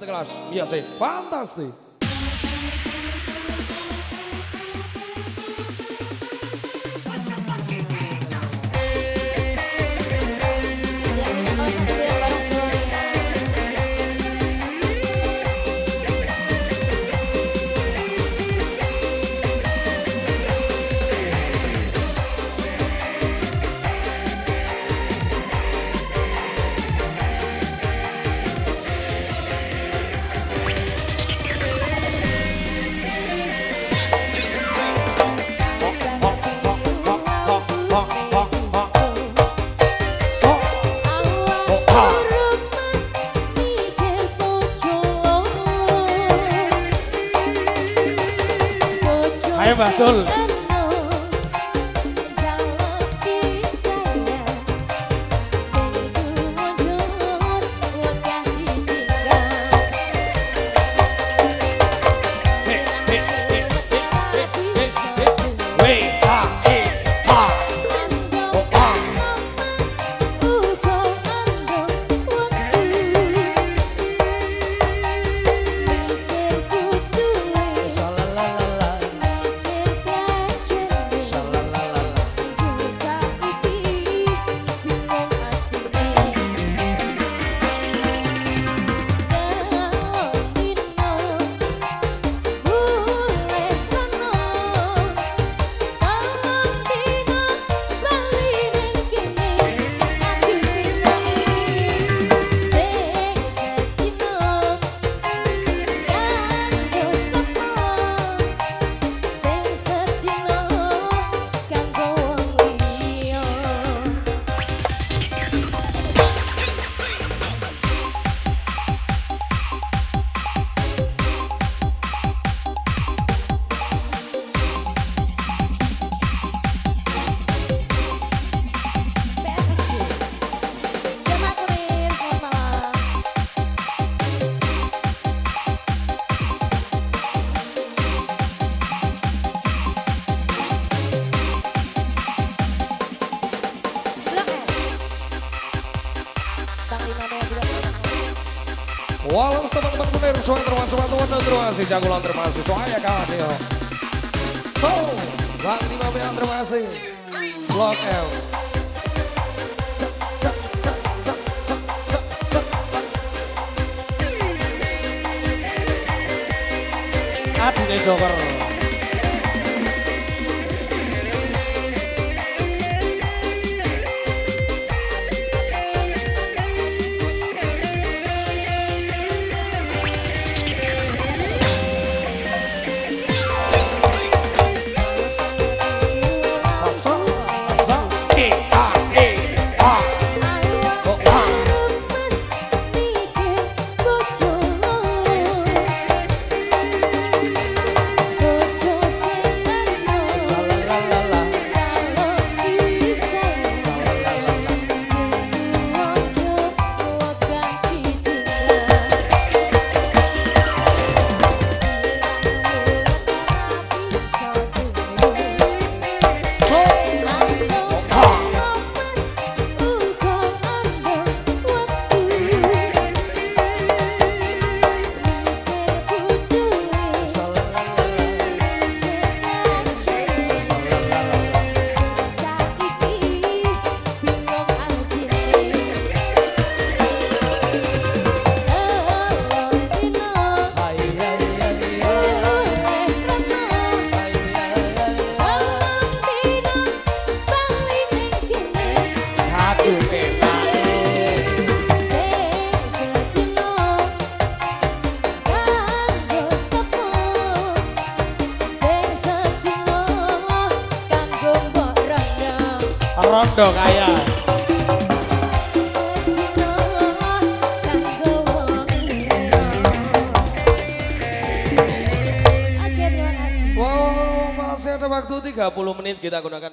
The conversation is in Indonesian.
kelas. Iya sih, fantastis. Pastor. Walau teman-teman kunir soal termasuk teman terima kasih jagoan kasih soalnya kawan ya. So, Bang Lima Bilang terima kasih. Blok L. Adine Joker. Rondo kaya. Wow, masih ada waktu 30 menit kita gunakan